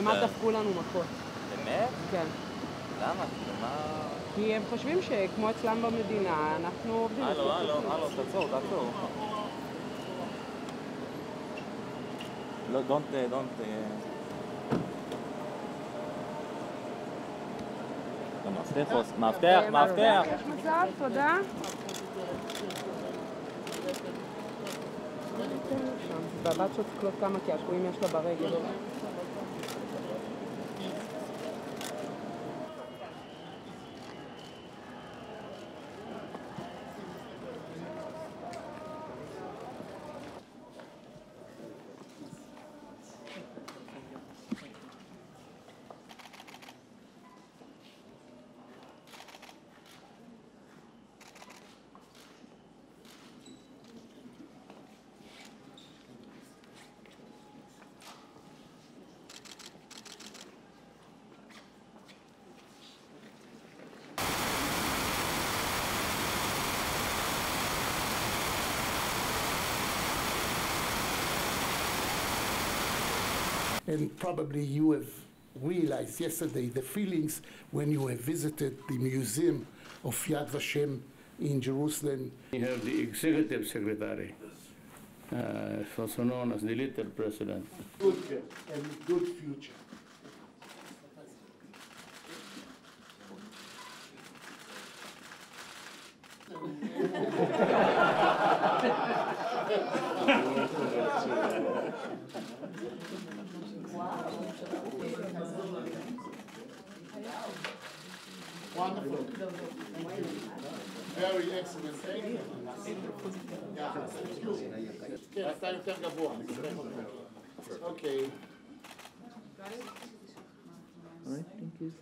כמעט אתה- דפקו לנו מכות. באמת? כן. למה? מה... כי הם חושבים שכמו אצלם במדינה, אנחנו עובדים... הלו, הלו. הלו, תעצור, תעצור. לא, don't, don't... uh, גם מפתח, מפתח, מפתח. יש מצב? תודה. והבת להיות כמה קעקועים יש לה ברגל. And probably you have realized yesterday the feelings when you have visited the museum of Yad Vashem in Jerusalem. You have the executive secretary, uh, also known as the little president. Good and good future. Wonderful. Thank you. Very excellent. Thank you. Yeah. Yes, thank you. Okay. All right, thank you.